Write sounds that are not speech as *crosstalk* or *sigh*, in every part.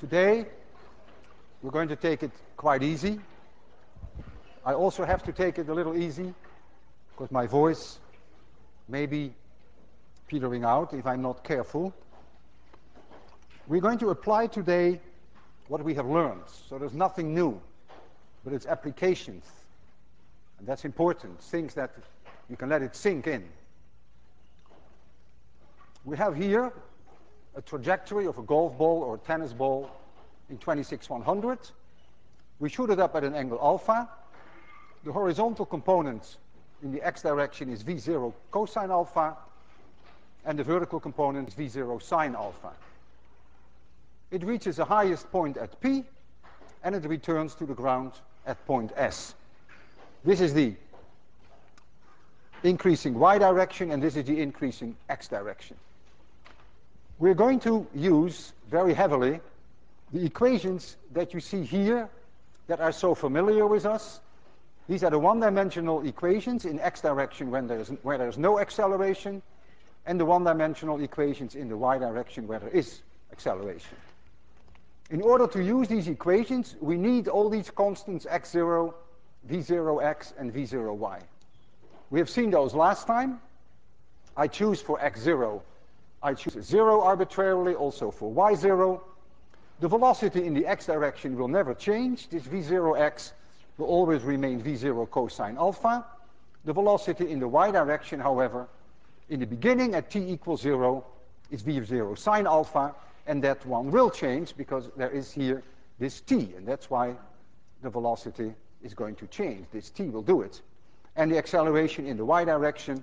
Today, we're going to take it quite easy. I also have to take it a little easy because my voice may be petering out if I'm not careful. We're going to apply today what we have learned. So there's nothing new, but it's applications. And that's important, things that you can let it sink in. We have here a trajectory of a golf ball or a tennis ball in 26 100. We shoot it up at an angle alpha. The horizontal component in the x direction is v0 cosine alpha, and the vertical component is v0 sine alpha. It reaches the highest point at P, and it returns to the ground at point S. This is the increasing y direction, and this is the increasing x direction. We're going to use very heavily the equations that you see here that are so familiar with us. These are the one-dimensional equations in x direction when there's, where there's no acceleration, and the one-dimensional equations in the y direction where there is acceleration. In order to use these equations, we need all these constants x0, v0x, and v0y. We have seen those last time. I choose for x0 I choose 0 arbitrarily, also for y0. The velocity in the x direction will never change. This v0x will always remain v0 cosine alpha. The velocity in the y direction, however, in the beginning at t equals 0 is v0 sine alpha, and that one will change because there is here this t, and that's why the velocity is going to change. This t will do it. And the acceleration in the y direction,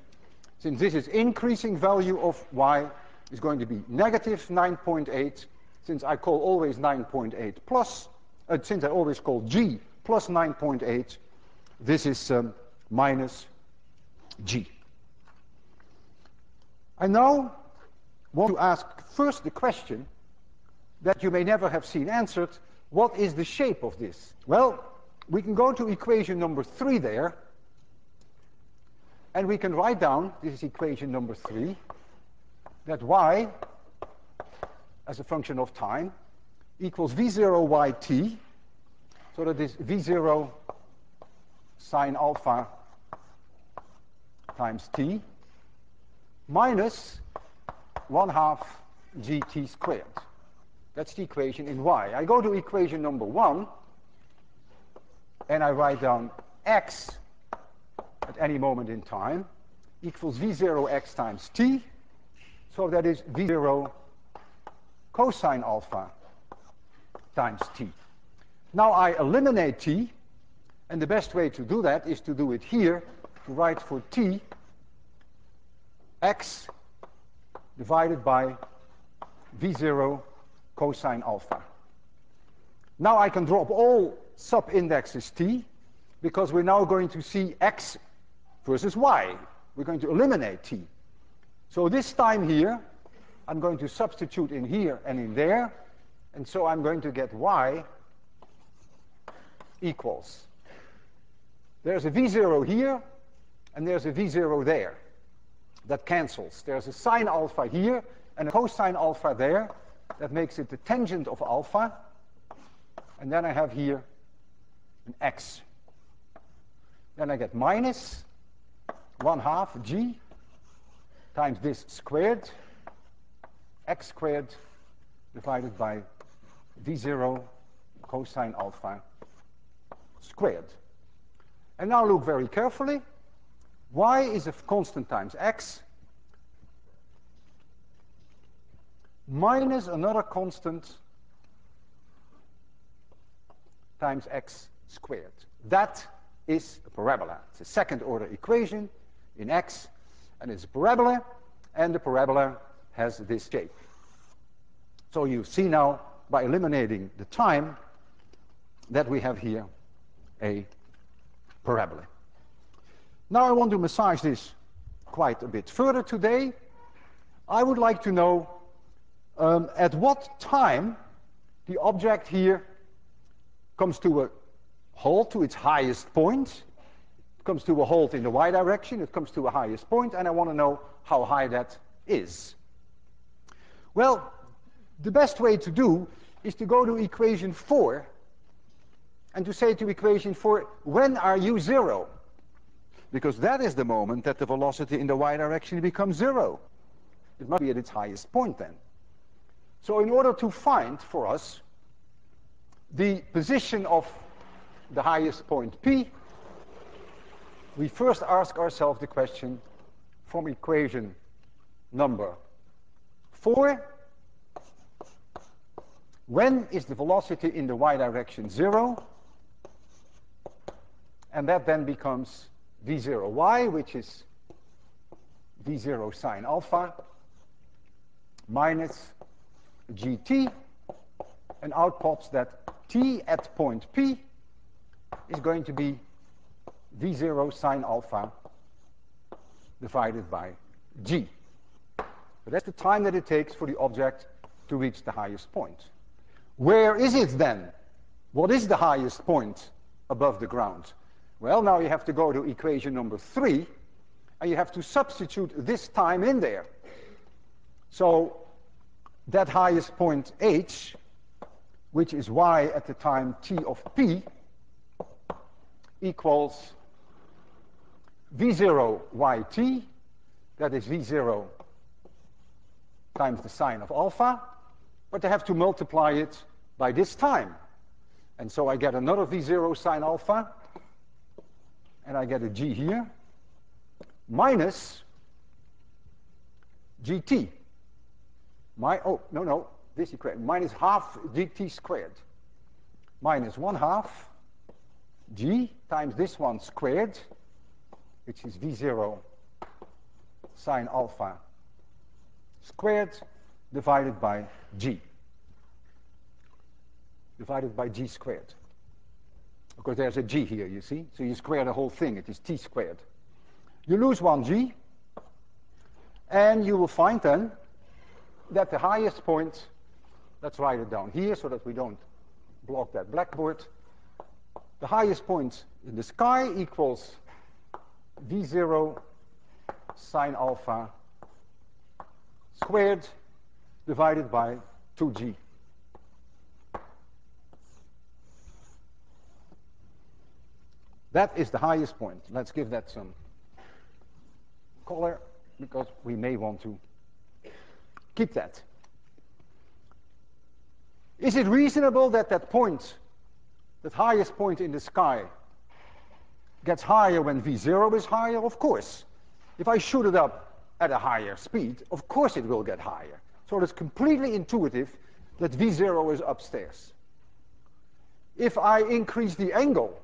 since this is increasing value of y, is going to be negative 9.8, since I call always 9.8 plus, uh, since I always call g plus 9.8, this is um, minus g. I now want to ask first the question that you may never have seen answered, what is the shape of this? Well, we can go to equation number three there, and we can write down, this is equation number three, that y as a function of time equals v0 yt, so that is v0 sine alpha times t minus 1 half gt squared. That's the equation in y. I go to equation number 1, and I write down x at any moment in time equals v0x times t, so that is v0 cosine alpha times t. Now I eliminate t, and the best way to do that is to do it here, to write for t x divided by v0 cosine alpha. Now I can drop all sub-indexes t, because we're now going to see x versus y. We're going to eliminate t. So this time here, I'm going to substitute in here and in there, and so I'm going to get y equals. There's a v0 here, and there's a v0 there. That cancels. There's a sine alpha here, and a cosine alpha there. That makes it the tangent of alpha. And then I have here an x. Then I get minus 1 half g times this squared, x squared divided by v0 cosine alpha squared. And now look very carefully. y is a constant times x minus another constant times x squared. That is a parabola. It's a second order equation in x and it's a parabola, and the parabola has this shape. So you see now, by eliminating the time, that we have here a parabola. Now I want to massage this quite a bit further today. I would like to know um, at what time the object here comes to a halt, to its highest point, comes to a halt in the y direction, it comes to a highest point, and I want to know how high that is. Well, the best way to do is to go to equation 4 and to say to equation 4, when are you zero? Because that is the moment that the velocity in the y direction becomes zero. It must be at its highest point then. So in order to find for us the position of the highest point P, we first ask ourselves the question from equation number 4, when is the velocity in the y direction 0? And that then becomes v0y, which is v0 sine alpha, minus gt, and out pops that t at point P is going to be v0 sine alpha divided by g. But that's the time that it takes for the object to reach the highest point. Where is it then? What is the highest point above the ground? Well, now you have to go to equation number three, and you have to substitute this time in there. So that highest point h, which is y at the time t of p, equals v0 yt, that is v0 times the sine of alpha, but I have to multiply it by this time. And so I get another v0 sine alpha, and I get a g here, minus gt. My, oh, no, no, this equation, minus half gt squared, minus 1 half g times this one squared, which is v0 sine alpha squared divided by g, divided by g squared. Because there's a g here, you see? So you square the whole thing, it is t squared. You lose one g, and you will find then that the highest point, let's write it down here so that we don't block that blackboard. The highest point in the sky equals v0 sine alpha squared divided by 2g. That is the highest point. Let's give that some color because we may want to keep that. Is it reasonable that that point, that highest point in the sky, gets higher when v0 is higher? Of course. If I shoot it up at a higher speed, of course it will get higher. So it's completely intuitive that v0 is upstairs. If I increase the angle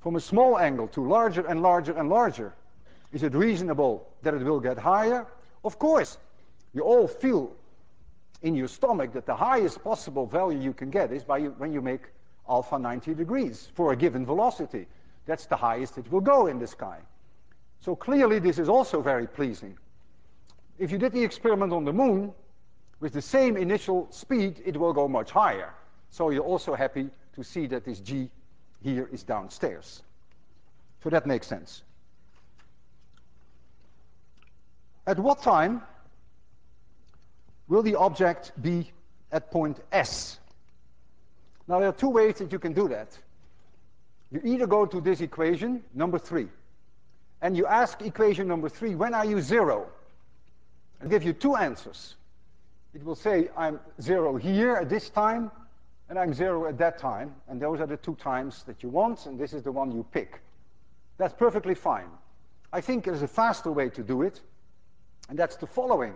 from a small angle to larger and larger and larger, is it reasonable that it will get higher? Of course. You all feel in your stomach that the highest possible value you can get is by when you make alpha 90 degrees for a given velocity. That's the highest it will go in the sky. So clearly this is also very pleasing. If you did the experiment on the moon, with the same initial speed, it will go much higher. So you're also happy to see that this g here is downstairs. So that makes sense. At what time will the object be at point S? Now there are two ways that you can do that. You either go to this equation, number three, and you ask equation number three, when are you zero? I'll give you two answers. It will say I'm zero here at this time, and I'm zero at that time, and those are the two times that you want, and this is the one you pick. That's perfectly fine. I think there's a faster way to do it, and that's the following.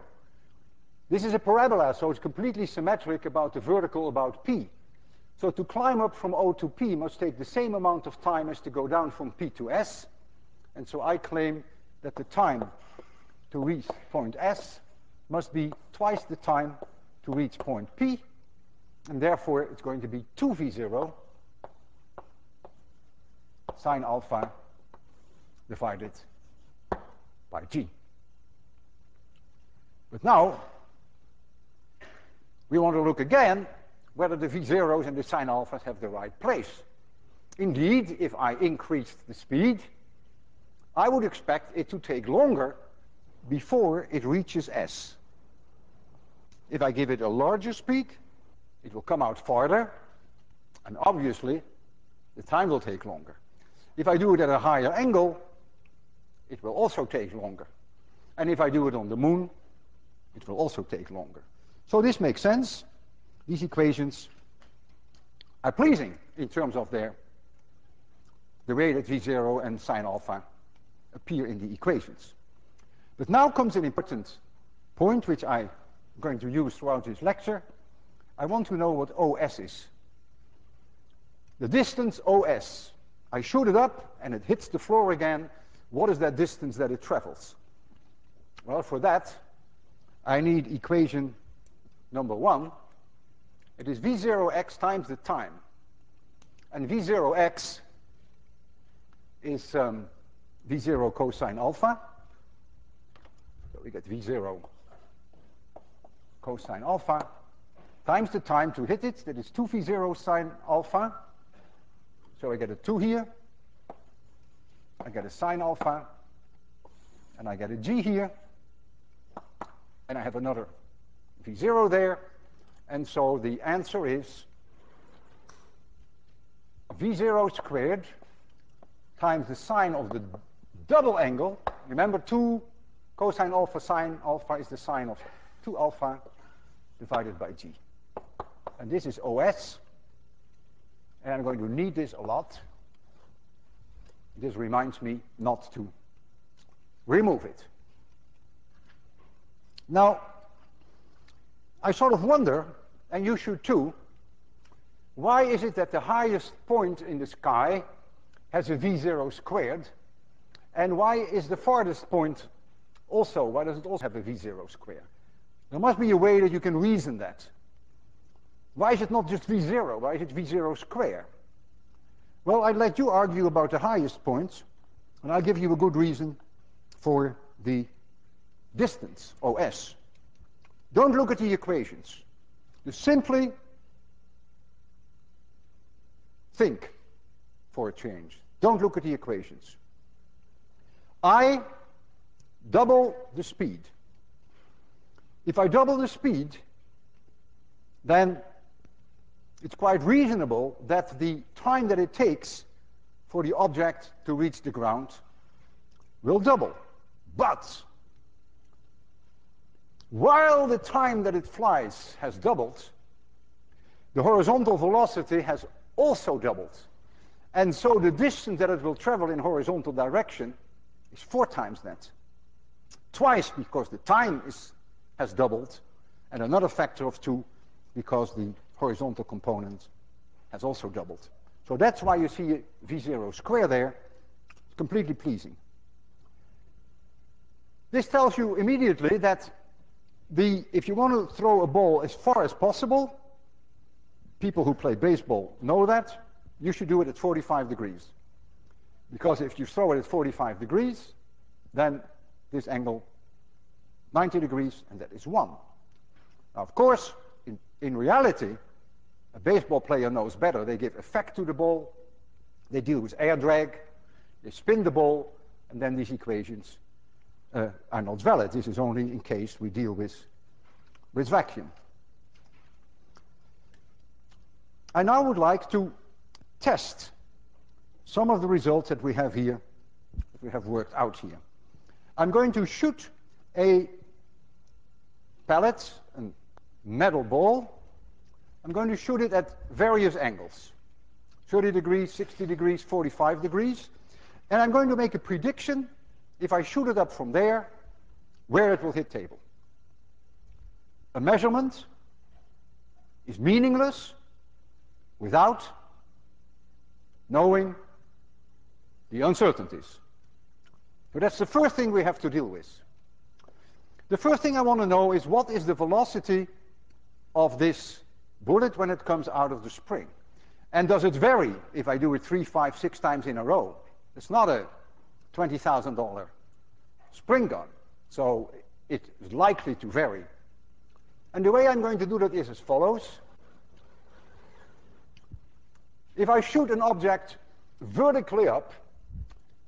This is a parabola, so it's completely symmetric about the vertical about p. So to climb up from O to P must take the same amount of time as to go down from P to S. And so I claim that the time to reach point S must be twice the time to reach point P. And therefore, it's going to be 2v0 sine alpha divided by g. But now, we want to look again whether the v0s and the sine alphas have the right place. Indeed, if I increased the speed, I would expect it to take longer before it reaches S. If I give it a larger speed, it will come out farther, and obviously the time will take longer. If I do it at a higher angle, it will also take longer. And if I do it on the moon, it will also take longer. So this makes sense. These equations are pleasing in terms of their the way that V0 and sine alpha appear in the equations. But now comes an important point which I'm going to use throughout this lecture. I want to know what OS is. The distance OS. I shoot it up and it hits the floor again. What is that distance that it travels? Well, for that, I need equation number one. It is V0x times the time. And V0x is um, V0 cosine alpha. So we get V0 cosine alpha times the time to hit it. That is 2V0 sine alpha. So I get a 2 here. I get a sine alpha. And I get a G here. And I have another V0 there. And so the answer is V0 squared times the sine of the double angle. Remember 2 cosine alpha sine alpha is the sine of 2 alpha divided by G. And this is OS. And I'm going to need this a lot. This reminds me not to remove it. Now, I sort of wonder, and you should too, why is it that the highest point in the sky has a V0 squared, and why is the farthest point also, why does it also have a V0 square? There must be a way that you can reason that. Why is it not just V0? Why is it V0 square? Well, I'd let you argue about the highest points, and I'll give you a good reason for the distance, OS. Don't look at the equations. Just simply think for a change. Don't look at the equations. I double the speed. If I double the speed, then it's quite reasonable that the time that it takes for the object to reach the ground will double. But while the time that it flies has doubled, the horizontal velocity has also doubled. And so the distance that it will travel in horizontal direction is four times that. Twice because the time is, has doubled, and another factor of two because the horizontal component has also doubled. So that's why you see V0 square there. It's completely pleasing. This tells you immediately that the, if you want to throw a ball as far as possible, people who play baseball know that, you should do it at 45 degrees. Because if you throw it at 45 degrees, then this angle 90 degrees, and that is 1. Now, of course, in, in reality, a baseball player knows better. They give effect to the ball, they deal with air drag, they spin the ball, and then these equations uh, are not valid. This is only in case we deal with, with vacuum. I now would like to test some of the results that we have here, that we have worked out here. I'm going to shoot a pellet, a metal ball. I'm going to shoot it at various angles. 30 degrees, 60 degrees, 45 degrees. And I'm going to make a prediction, if I shoot it up from there, where it will hit table. A measurement is meaningless without knowing the uncertainties. So that's the first thing we have to deal with. The first thing I want to know is what is the velocity of this bullet when it comes out of the spring? And does it vary if I do it three, five, six times in a row? It's not a $20,000 spring gun, so it is likely to vary. And the way I'm going to do that is as follows. If I shoot an object vertically up,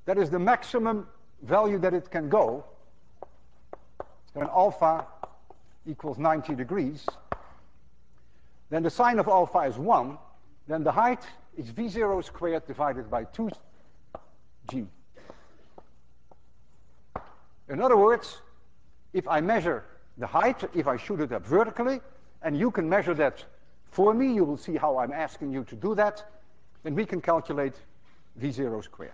that is the maximum value that it can go, when alpha equals 90 degrees, then the sine of alpha is 1, then the height is v0 squared divided by 2g. In other words, if I measure the height, if I shoot it up vertically, and you can measure that for me, you will see how I'm asking you to do that, then we can calculate v0 squared.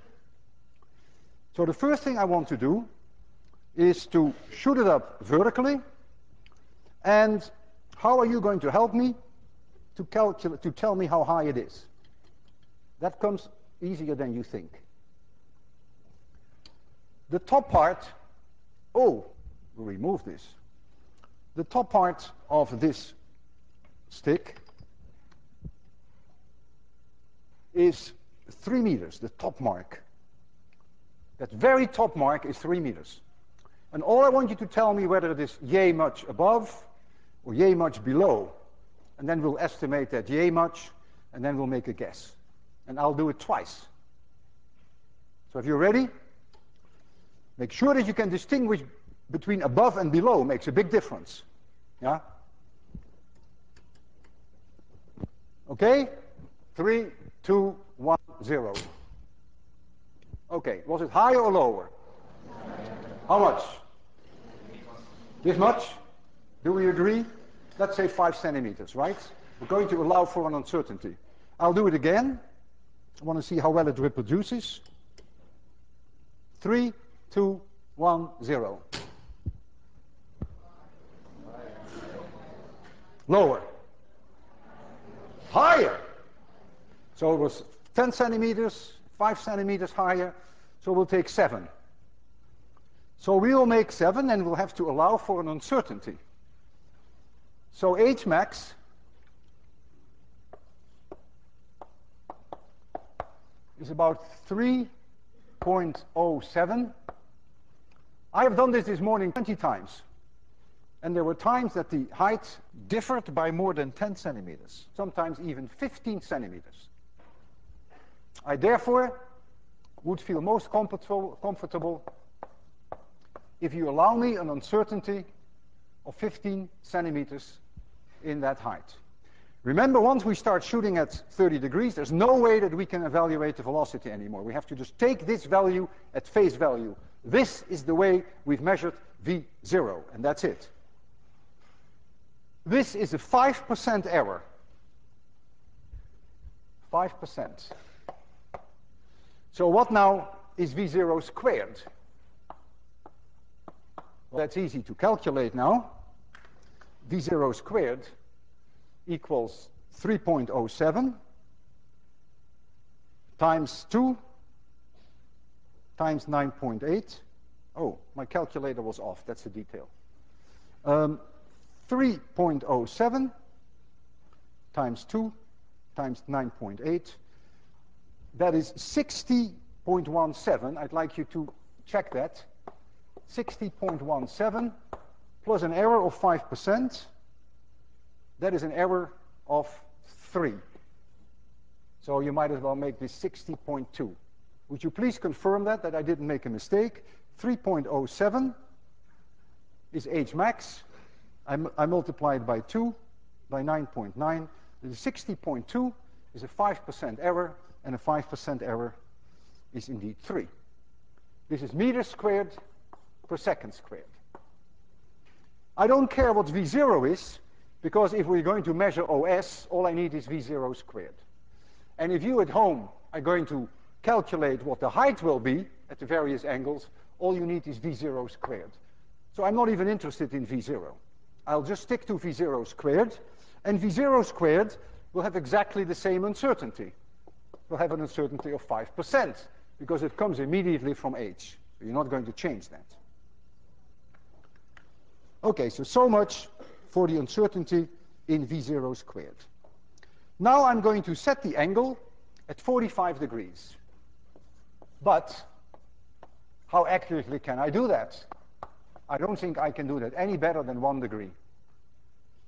So the first thing I want to do is to shoot it up vertically, and how are you going to help me to, calculate, to tell me how high it is? That comes easier than you think. The top part, oh, we'll remove this. The top part of this stick is 3 meters, the top mark. That very top mark is 3 meters. And all I want you to tell me whether it is yay much above or yay much below. And then we'll estimate that yay much, and then we'll make a guess. And I'll do it twice. So if you're ready, make sure that you can distinguish between above and below. Makes a big difference. Yeah? Okay? Three, two, one, zero. Okay, was it higher or lower? How much? This much? Do we agree? Let's say five centimeters, right? We're going to allow for an uncertainty. I'll do it again. I want to see how well it reproduces. Three, two, one, zero. Lower. Higher. So it was 10 centimeters, 5 centimeters higher, so we'll take 7. So we will make 7 and we'll have to allow for an uncertainty. So H max is about 3.07. I have done this this morning 20 times. And there were times that the height differed by more than 10 centimeters, sometimes even 15 centimeters. I therefore would feel most comfortable, if you allow me an uncertainty of 15 centimeters in that height. Remember, once we start shooting at 30 degrees, there's no way that we can evaluate the velocity anymore. We have to just take this value at face value. This is the way we've measured V0, and that's it. This is a 5% error. 5%. So what now is V0 squared? Well, that's easy to calculate now. V0 squared equals 3.07 times 2 times 9.8. Oh, my calculator was off. That's a detail. Um, 3.07 times 2 times 9.8. That is 60.17. I'd like you to check that. 60.17 plus an error of 5%. That is an error of 3. So you might as well make this 60.2. Would you please confirm that, that I didn't make a mistake? 3.07 is H max. I, I multiplied by 2 by 9.9. .9. The 60.2 is a 5% error, and a 5% error is indeed 3. This is meters squared per second squared. I don't care what V0 is, because if we're going to measure OS, all I need is V0 squared. And if you at home are going to calculate what the height will be at the various angles, all you need is V0 squared. So I'm not even interested in V0. I'll just stick to V0 squared, and V0 squared will have exactly the same uncertainty. We'll have an uncertainty of 5%, because it comes immediately from H. You're not going to change that. Okay, so so much for the uncertainty in V0 squared. Now I'm going to set the angle at 45 degrees. But how accurately can I do that? I don't think I can do that any better than one degree.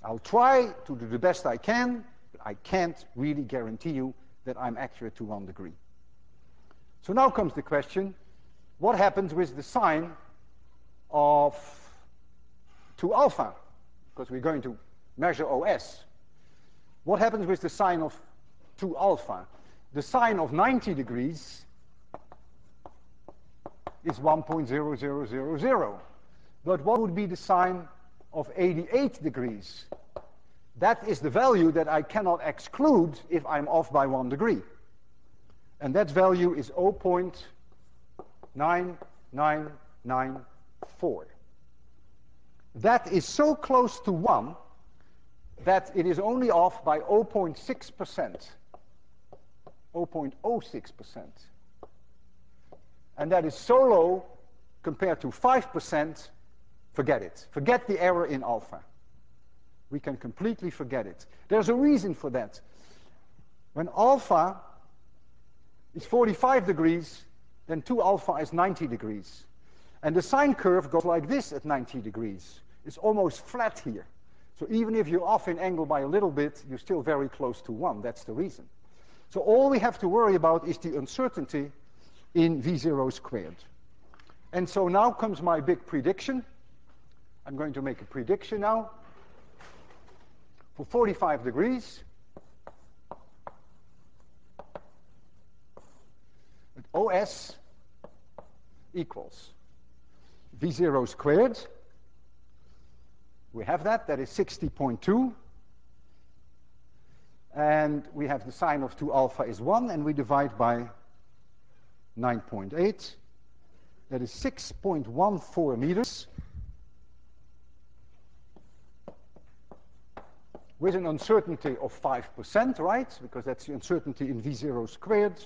I'll try to do the best I can, but I can't really guarantee you that I'm accurate to one degree. So now comes the question, what happens with the sine of 2 alpha? Because we're going to measure OS. What happens with the sine of 2 alpha? The sine of 90 degrees is 1.0000. But what would be the sine of 88 degrees? That is the value that I cannot exclude if I'm off by one degree. And that value is 0.9994. That is so close to 1 that it is only off by 0.6%, 0.06%. And that is so low compared to 5%, forget it. Forget the error in alpha. We can completely forget it. There's a reason for that. When alpha is 45 degrees, then 2 alpha is 90 degrees. And the sine curve goes like this at 90 degrees. It's almost flat here. So even if you're off in angle by a little bit, you're still very close to 1. That's the reason. So all we have to worry about is the uncertainty in V0 squared. And so now comes my big prediction. I'm going to make a prediction now. For 45 degrees, OS equals V0 squared. We have that, that is 60.2. And we have the sine of 2 alpha is 1, and we divide by 9.8. That is 6.14 meters. With an uncertainty of 5%, right? Because that's the uncertainty in V0 squared.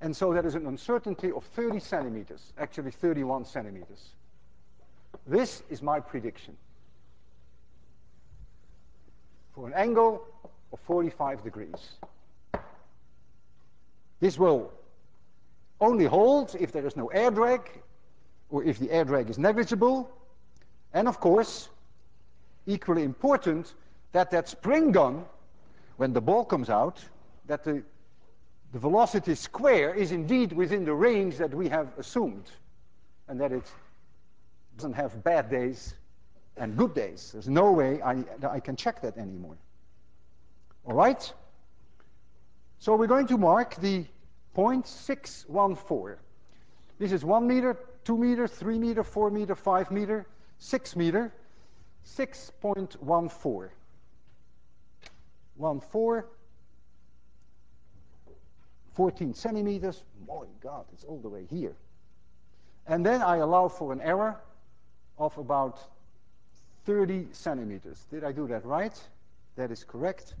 And so that is an uncertainty of 30 centimeters, actually 31 centimeters. This is my prediction. For an angle of 45 degrees. This will only hold if there is no air drag or if the air drag is negligible. And of course, equally important, that that spring gun, when the ball comes out, that the, the velocity square is indeed within the range that we have assumed. And that it doesn't have bad days and good days. There's no way I, I can check that anymore. All right? So we're going to mark the 0.614. This is 1 meter, 2 meter, 3 meter, 4 meter, 5 meter, 6 meter, 6.14. 1, 4, 14 centimeters. My God, it's all the way here. And then I allow for an error of about 30 centimeters. Did I do that right? That is correct.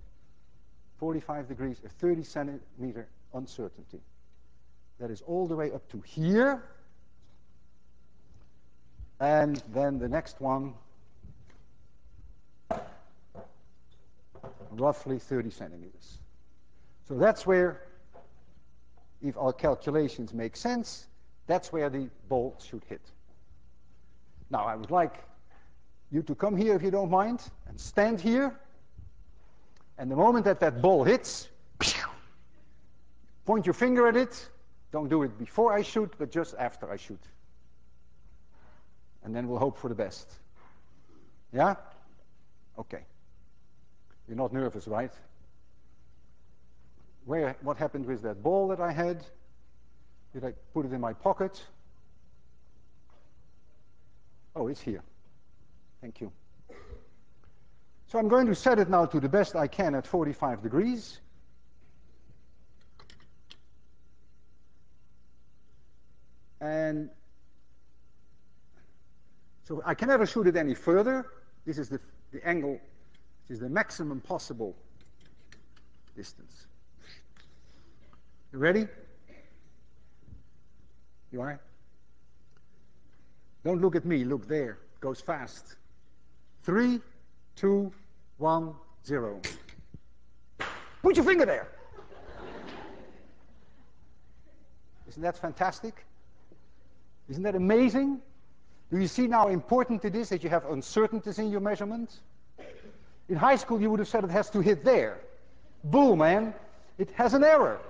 45 degrees, a 30 centimeter uncertainty. That is all the way up to here. And then the next one, roughly 30 centimeters. So that's where, if our calculations make sense, that's where the ball should hit. Now, I would like you to come here, if you don't mind, and stand here. And the moment that that ball hits, point your finger at it. Don't do it before I shoot, but just after I shoot. And then we'll hope for the best. Yeah? Okay. You're not nervous, right? Where, what happened with that ball that I had? Did I put it in my pocket? Oh, it's here. Thank you. So I'm going to set it now to the best I can at 45 degrees. And so I can never shoot it any further. This is the, the angle, this is the maximum possible distance. You ready? You are? Don't look at me, look there. It goes fast. Three, two, one, zero. Put your finger there. Isn't that fantastic? Isn't that amazing? Do you see now how important it is that you have uncertainties in your measurement? In high school, you would have said it has to hit there. Boom, man. It has an error.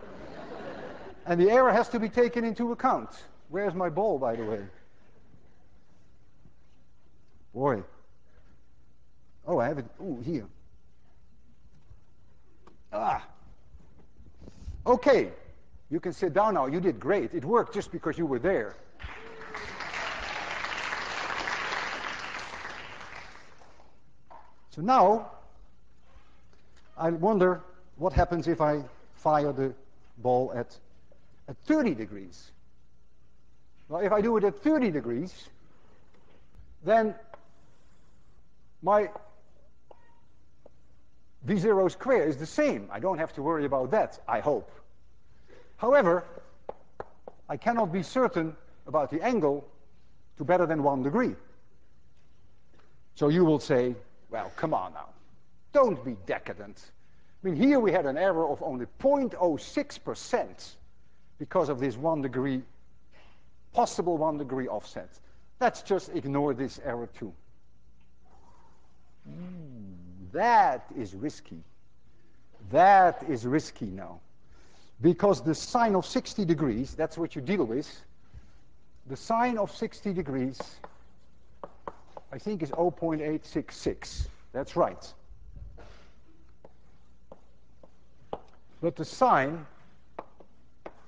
and the error has to be taken into account. Where's my ball, by the way? Boy. Oh, I have it. Oh, here. Ah. Okay, you can sit down now. You did great. It worked just because you were there. So now, I wonder what happens if I fire the ball at, at 30 degrees. Well, if I do it at 30 degrees, then my V0 square is the same. I don't have to worry about that, I hope. However, I cannot be certain about the angle to better than one degree. So you will say, well, come on now. Don't be decadent. I mean, here we had an error of only 0.06% because of this one degree, possible one degree offset. Let's just ignore this error too. Mm, that is risky. That is risky now. Because the sine of 60 degrees, that's what you deal with, the sine of 60 degrees, I think is 0.866. That's right. But the sine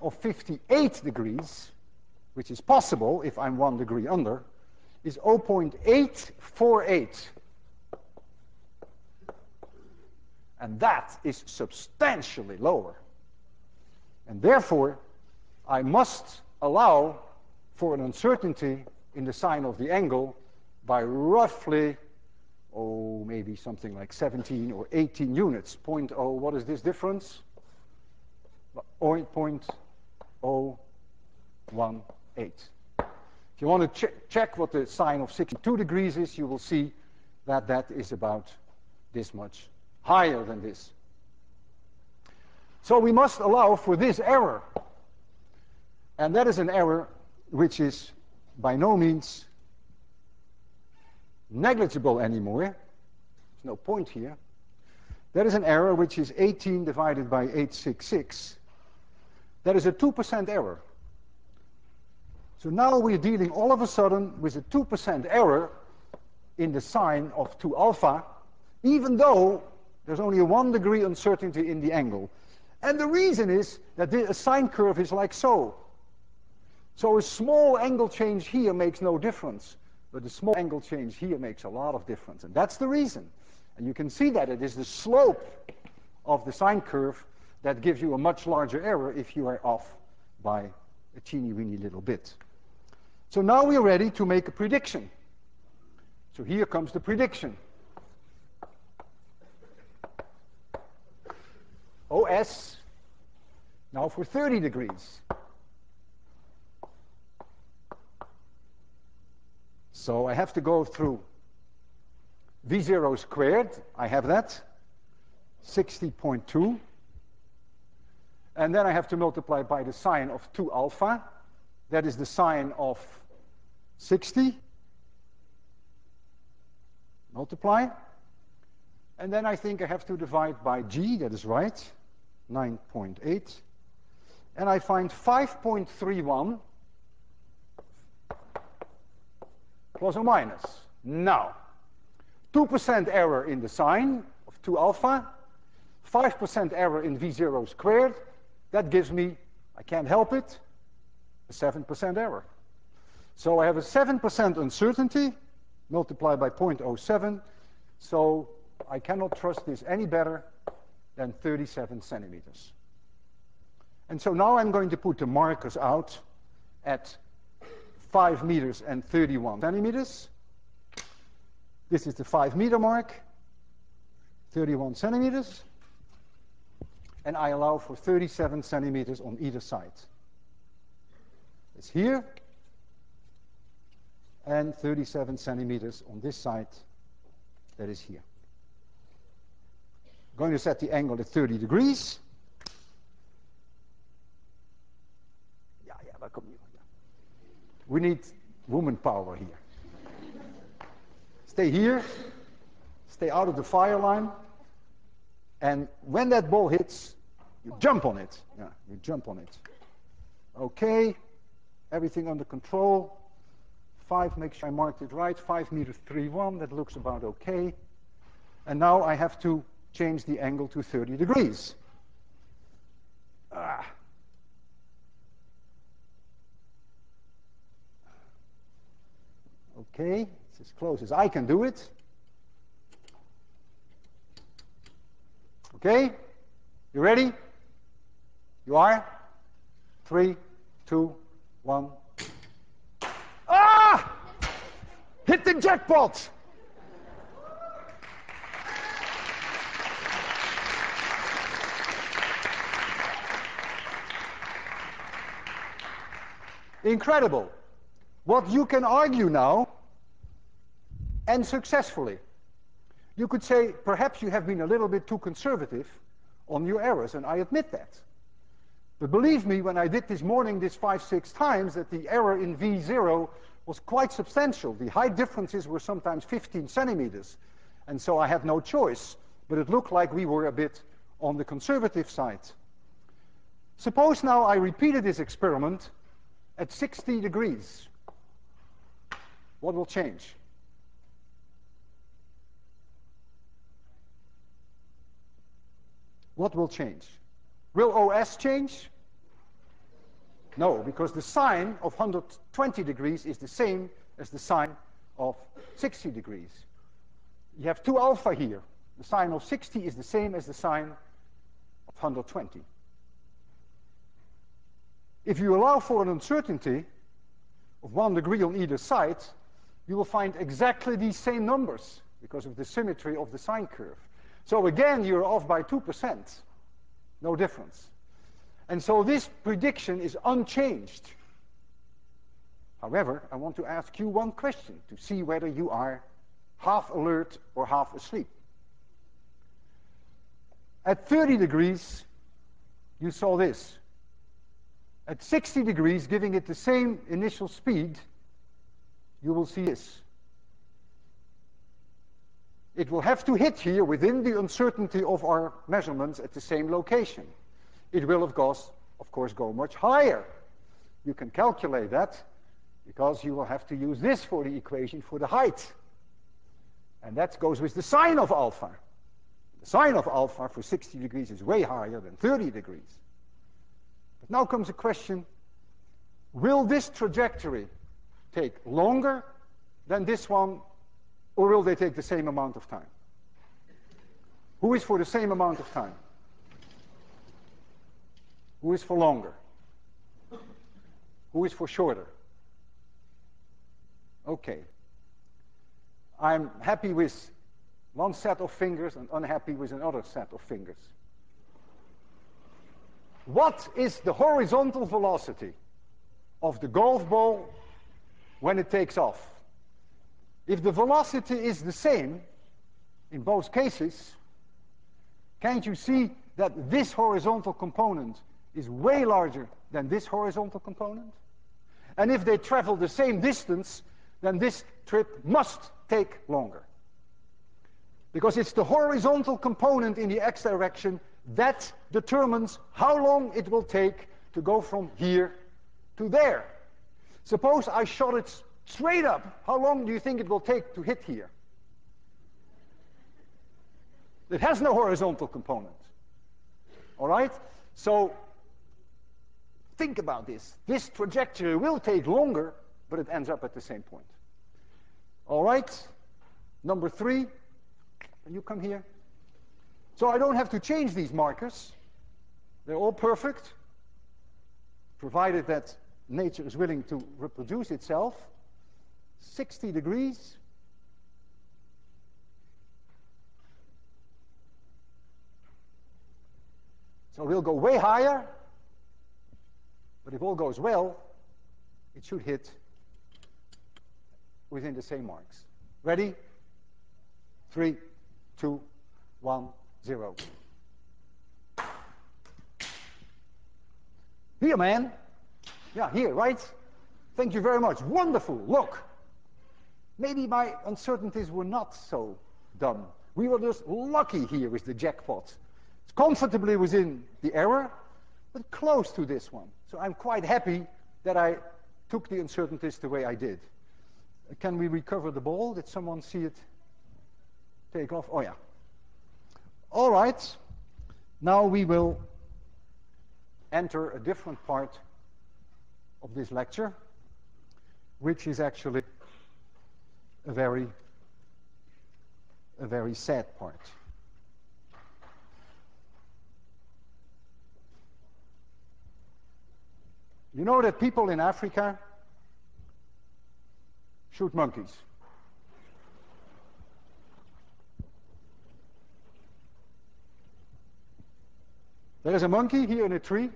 of 58 degrees, which is possible if I'm one degree under, is 0.848. And that is substantially lower. And therefore, I must allow for an uncertainty in the sine of the angle by roughly, oh, maybe something like 17 or 18 units. 0.0, what is this difference? 0.018. If you want to ch check what the sine of 62 degrees is, you will see that that is about this much higher than this. So we must allow for this error. And that is an error which is by no means negligible anymore. There's no point here. There is an error which is 18 divided by 866. That is a 2% error. So now we're dealing all of a sudden with a 2% error in the sine of 2 alpha, even though there's only a 1 degree uncertainty in the angle. And the reason is that the sine curve is like so. So a small angle change here makes no difference. But the small angle change here makes a lot of difference. And that's the reason. And you can see that it is the slope of the sine curve that gives you a much larger error if you are off by a teeny weeny little bit. So now we're ready to make a prediction. So here comes the prediction. OS, now for 30 degrees. So I have to go through V0 squared, I have that, 60.2. And then I have to multiply by the sine of 2 alpha. That is the sine of 60. Multiply. And then I think I have to divide by g, that is right. 9.8. And I find 5.31 plus or minus. Now, 2% error in the sine of 2 alpha, 5% error in V0 squared. That gives me, I can't help it, a 7% error. So I have a 7% uncertainty multiplied by 0.07. So I cannot trust this any better than 37 centimeters. And so now I'm going to put the markers out at 5 meters and 31 centimeters. This is the 5 meter mark, 31 centimeters. And I allow for 37 centimeters on either side. It's here. And 37 centimeters on this side. That is here going to set the angle at 30 degrees. Yeah, yeah, waar kom? We need woman power here. Stay here. Stay out of the fire line. And when that ball hits, you jump on it. Yeah, you jump on it. Okay. Everything under control. Five, make sure I marked it right. Five meters, three, one. That looks about okay. And now I have to change the angle to 30 degrees. Ah. Okay, it's as close as I can do it. Okay, you ready? You are? Three, two, one. Ah! Hit the jackpot! Incredible. What you can argue now, and successfully, you could say perhaps you have been a little bit too conservative on your errors, and I admit that. But believe me, when I did this morning this five, six times, that the error in V0 was quite substantial. The height differences were sometimes 15 centimeters. And so I had no choice. But it looked like we were a bit on the conservative side. Suppose now I repeated this experiment at 60 degrees. What will change? What will change? Will OS change? No, because the sine of 120 degrees is the same as the sine of 60 degrees. You have 2 alpha here. The sine of 60 is the same as the sine of 120. If you allow for an uncertainty of 1 degree on either side, you will find exactly these same numbers because of the symmetry of the sine curve. So again, you're off by 2%. No difference. And so this prediction is unchanged. However, I want to ask you one question to see whether you are half alert or half asleep. At 30 degrees, you saw this. At 60 degrees, giving it the same initial speed, you will see this. It will have to hit here within the uncertainty of our measurements at the same location it will, of course, of course, go much higher. You can calculate that because you will have to use this for the equation for the height. And that goes with the sine of alpha. The sine of alpha for 60 degrees is way higher than 30 degrees. But now comes a question, will this trajectory take longer than this one, or will they take the same amount of time? Who is for the same amount of time? Who is for longer? Who is for shorter? Okay. I'm happy with one set of fingers and unhappy with another set of fingers. What is the horizontal velocity of the golf ball when it takes off? If the velocity is the same in both cases, can't you see that this horizontal component is way larger than this horizontal component. And if they travel the same distance, then this trip must take longer. Because it's the horizontal component in the x direction that determines how long it will take to go from here to there. Suppose I shot it straight up. How long do you think it will take to hit here? It has no horizontal component. All right? So Think about this. This trajectory will take longer, but it ends up at the same point. All right? Number three, can you come here? So I don't have to change these markers. They're all perfect, provided that nature is willing to reproduce itself. 60 degrees. So we'll go way higher, but if all goes well, it should hit within the same marks. Ready? Three, two, one, zero. Here, man. Yeah, here, right? Thank you very much. Wonderful. Look. Maybe my uncertainties were not so dumb. We were just lucky here with the jackpot. It's comfortably within the error, but close to this one. So I'm quite happy that I took the uncertainties the way I did. Can we recover the ball? Did someone see it take off? Oh, yeah. All right, now we will enter a different part of this lecture, which is actually a very, a very sad part. You know that people in Africa shoot monkeys. There is a monkey here in a tree.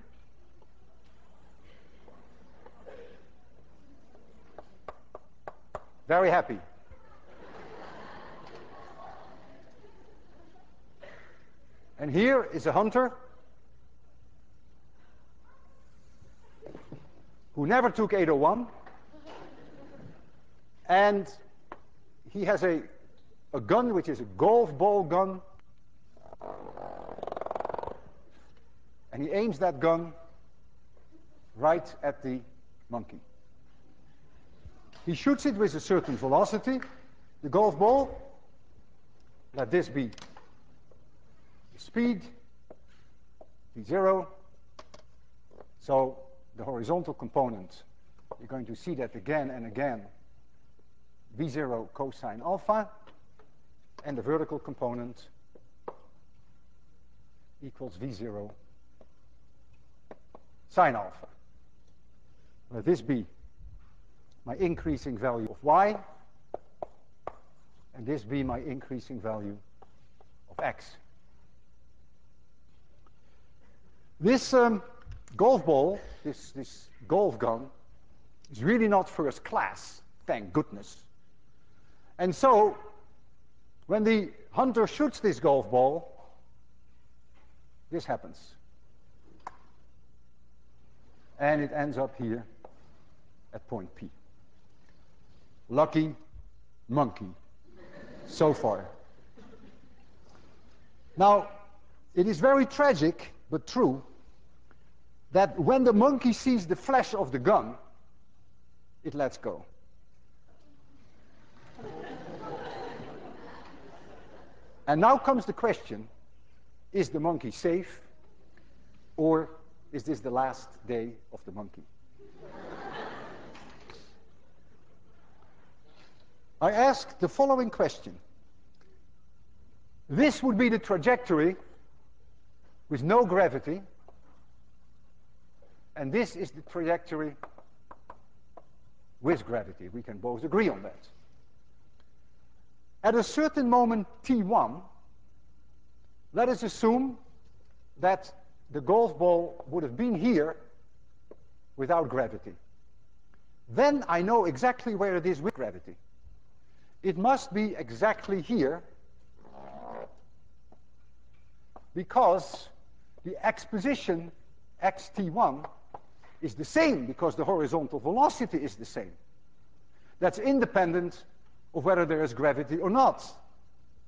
Very happy. And here is a hunter who never took 801. And he has a, a gun which is a golf ball gun. And he aims that gun right at the monkey. He shoots it with a certain velocity, the golf ball. Let this be the speed, v0. So the horizontal component, you're going to see that again and again, v0 cosine alpha, and the vertical component equals v0 sine alpha. Let this be my increasing value of y, and this be my increasing value of x. This um, golf ball, this, this golf gun, is really not first class, thank goodness. And so, when the hunter shoots this golf ball, this happens. And it ends up here at point P. Lucky monkey so far. Now, it is very tragic, but true, that when the monkey sees the flash of the gun, it lets go. and now comes the question, is the monkey safe or is this the last day of the monkey? I ask the following question. This would be the trajectory with no gravity, and this is the trajectory with gravity. We can both agree on that. At a certain moment t1, let us assume that the golf ball would have been here without gravity. Then I know exactly where it is with gravity. It must be exactly here because the x position xt1 is the same because the horizontal velocity is the same. That's independent of whether there is gravity or not.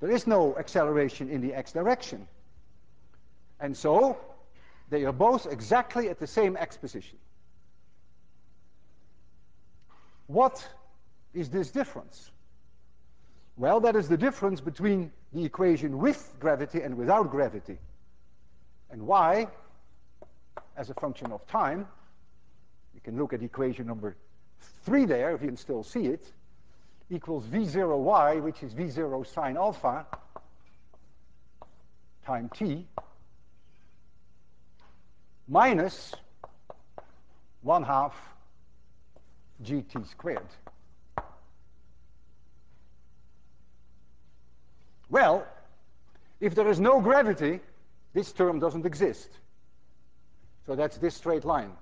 There is no acceleration in the x direction. And so they are both exactly at the same x position. What is this difference? Well, that is the difference between the equation with gravity and without gravity. And y, as a function of time, you can look at equation number 3 there, if you can still see it, equals v0y, which is v0 sine alpha, time t, minus 1 half gt squared. Well, if there is no gravity, this term doesn't exist. So that's this straight line.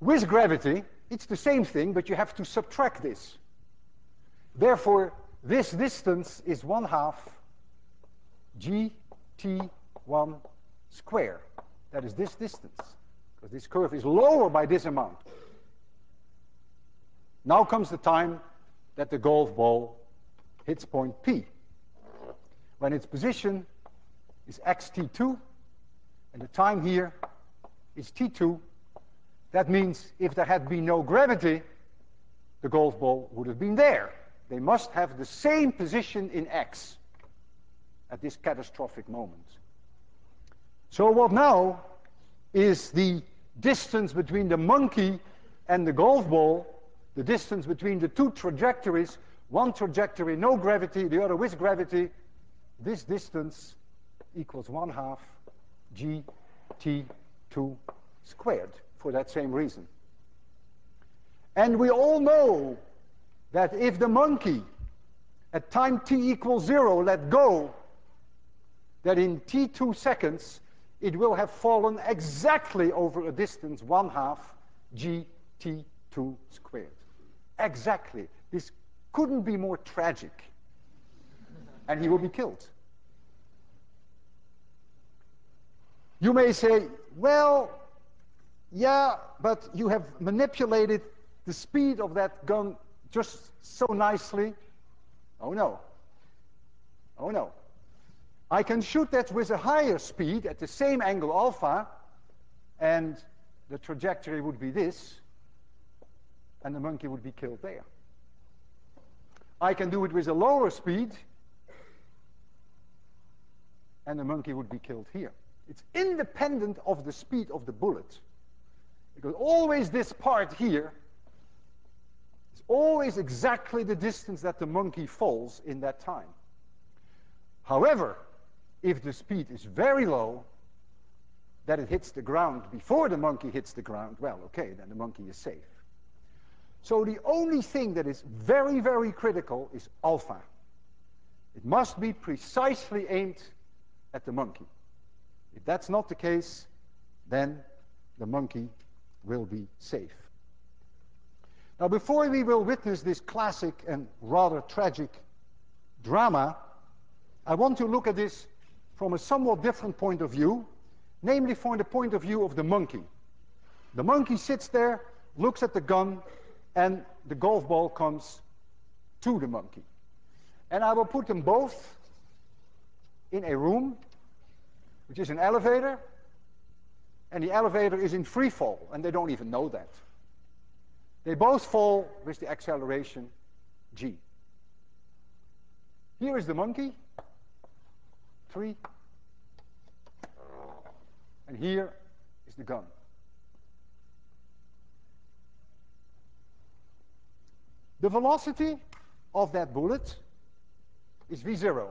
With gravity, it's the same thing, but you have to subtract this. Therefore, this distance is 1 half gt1 square. That is this distance, because this curve is lower by this amount. Now comes the time that the golf ball hits point P. When its position is xt2, and the time here is t2, that means if there had been no gravity, the golf ball would have been there. They must have the same position in x at this catastrophic moment. So what now is the distance between the monkey and the golf ball, the distance between the two trajectories, one trajectory no gravity, the other with gravity, this distance equals 1 half gt2 squared for that same reason. And we all know that if the monkey at time t equals 0 let go, that in t2 seconds it will have fallen exactly over a distance 1 half gt2 squared. Exactly. This couldn't be more tragic. And he will be killed. You may say, well, yeah, but you have manipulated the speed of that gun just so nicely. Oh no. Oh no. I can shoot that with a higher speed at the same angle alpha, and the trajectory would be this, and the monkey would be killed there. I can do it with a lower speed, and the monkey would be killed here. It's independent of the speed of the bullet. Because always this part here is always exactly the distance that the monkey falls in that time. However, if the speed is very low, that it hits the ground before the monkey hits the ground, well, okay, then the monkey is safe. So the only thing that is very, very critical is alpha. It must be precisely aimed at the monkey. If that's not the case, then the monkey will be safe. Now, before we will witness this classic and rather tragic drama, I want to look at this from a somewhat different point of view, namely from the point of view of the monkey. The monkey sits there, looks at the gun, and the golf ball comes to the monkey. And I will put them both in a room, which is an elevator, and the elevator is in free fall, and they don't even know that. They both fall with the acceleration g. Here is the monkey, three. And here is the gun. The velocity of that bullet is v0.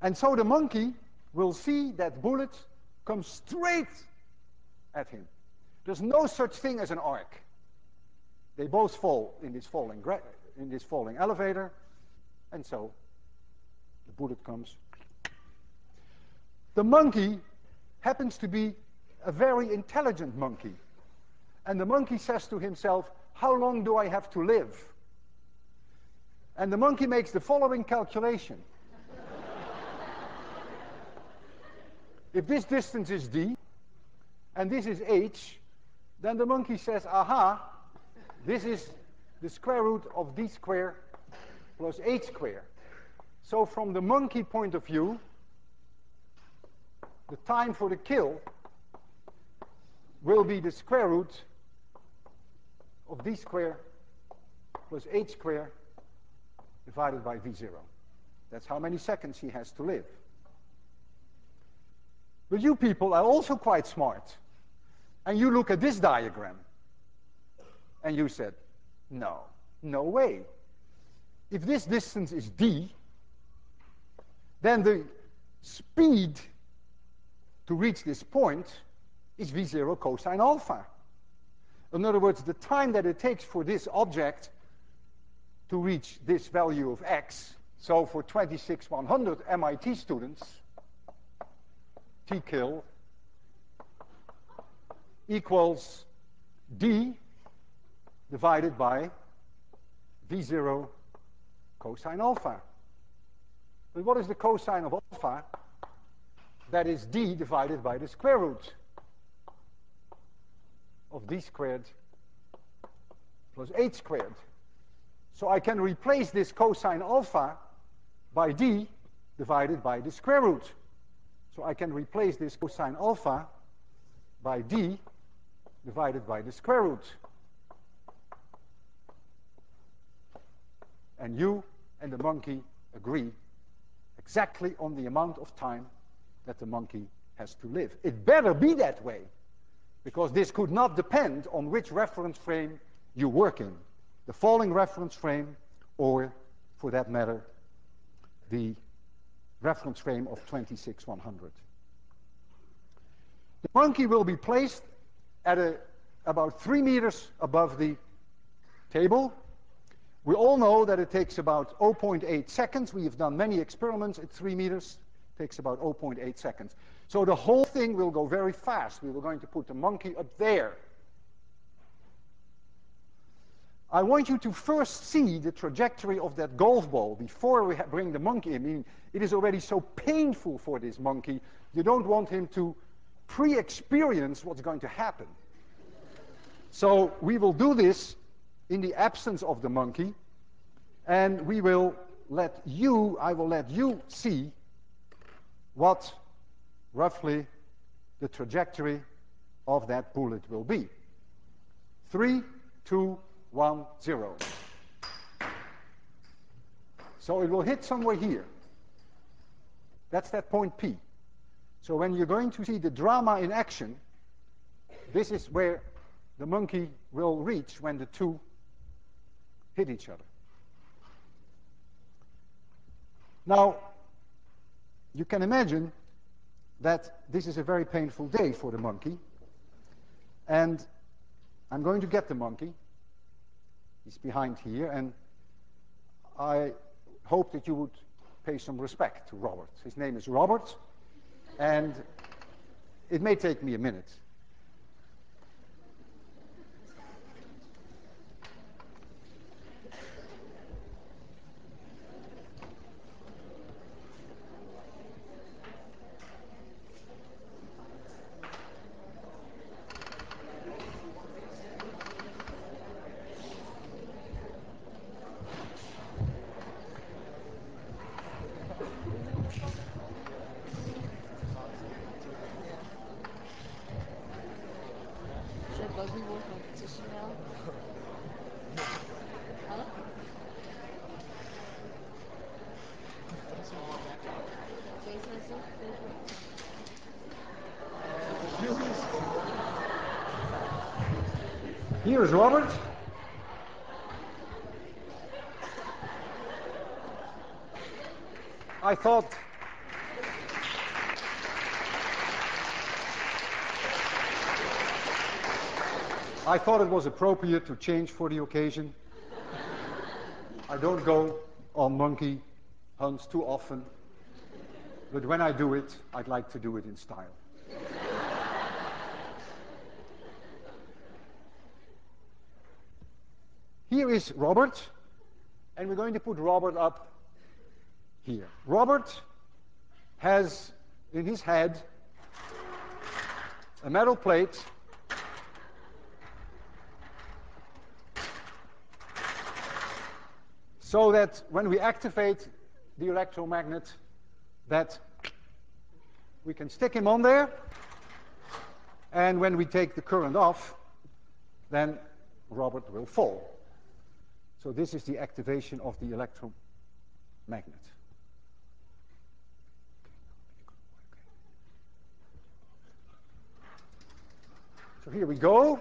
And so the monkey will see that bullet come straight at him. There's no such thing as an arc. They both fall in this falling in this falling elevator, and so the bullet comes. The monkey happens to be a very intelligent monkey. And the monkey says to himself, how long do I have to live? And the monkey makes the following calculation. *laughs* if this distance is d, and this is h, then the monkey says, aha, this is the square root of d squared plus h squared. So from the monkey point of view, the time for the kill will be the square root of d squared plus h squared divided by v0. That's how many seconds he has to live. But you people are also quite smart. And you look at this diagram. And you said, no, no way. If this distance is d, then the speed to reach this point is v0 cosine alpha. In other words, the time that it takes for this object to reach this value of x, so for 26100 MIT students, t kill equals d divided by v0 cosine alpha. But what is the cosine of alpha? That is d divided by the square root of d squared plus h squared. So I can replace this cosine alpha by d divided by the square root. So I can replace this cosine alpha by d divided by the square root. And you and the monkey agree exactly on the amount of time that the monkey has to live. It better be that way because this could not depend on which reference frame you work in, the falling reference frame or, for that matter, the reference frame of 26100. The monkey will be placed at a, about three meters above the table. We all know that it takes about 0.8 seconds. We have done many experiments at three meters. Takes about 0.8 seconds. So the whole thing will go very fast. We were going to put the monkey up there. I want you to first see the trajectory of that golf ball before we bring the monkey in. I mean, it is already so painful for this monkey. You don't want him to pre-experience what's going to happen. So we will do this in the absence of the monkey, and we will let you, I will let you see what roughly the trajectory of that bullet will be. Three, two, one, zero. So it will hit somewhere here. That's that point P. So when you're going to see the drama in action, this is where the monkey will reach when the two hit each other. Now, you can imagine that this is a very painful day for the monkey. And I'm going to get the monkey. He's behind here. And I hope that you would pay some respect to Robert. His name is Robert. And it may take me a minute. Is Robert. I thought I thought it was appropriate to change for the occasion. I don't go on monkey hunts too often, but when I do it, I'd like to do it in style. Here is Robert, and we're going to put Robert up here. Robert has in his head a metal plate so that when we activate the electromagnet, that we can stick him on there, and when we take the current off, then Robert will fall. So this is the activation of the electromagnet. So here we go.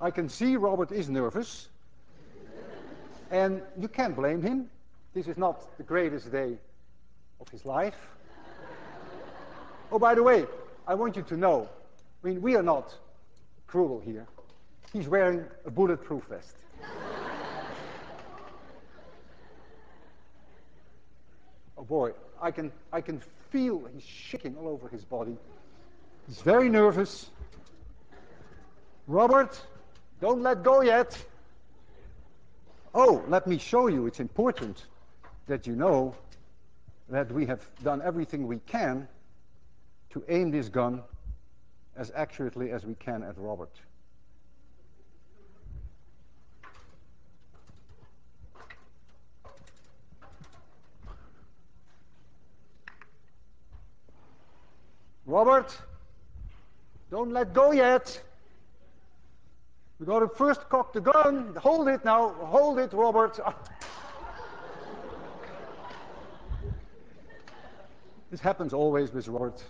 I can see Robert is nervous. And you can't blame him. This is not the greatest day of his life. oh, by the way, I want you to know, I mean, we are not cruel here. He's wearing a bulletproof vest. Boy, I can, I can feel he's shaking all over his body. He's very nervous. Robert, don't let go yet. Oh, let me show you. It's important that you know that we have done everything we can to aim this gun as accurately as we can at Robert. Robert, don't let go yet. We got to first cock the gun. Hold it now. Hold it, Robert. *laughs* this happens always with Robert.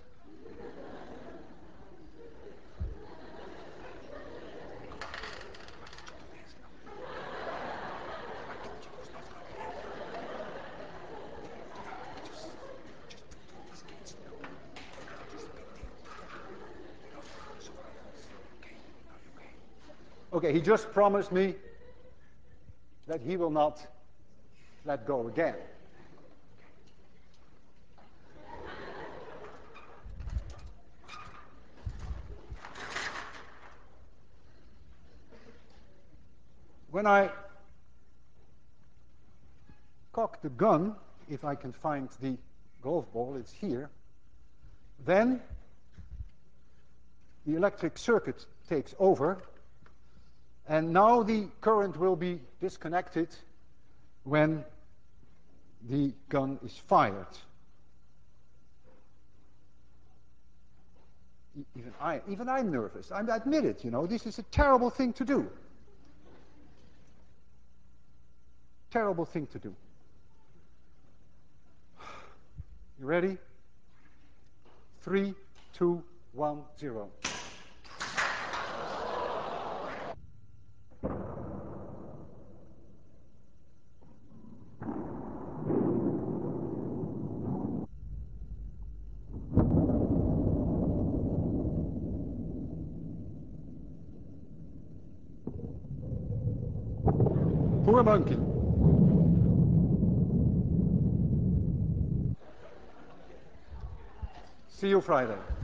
Okay, he just promised me that he will not let go again. When I cock the gun, if I can find the golf ball, it's here, then the electric circuit takes over and now the current will be disconnected when the gun is fired. Even, I, even I'm nervous. I admit it, you know. This is a terrible thing to do. Terrible thing to do. You ready? Three, two, one, zero. Monkey. See you Friday.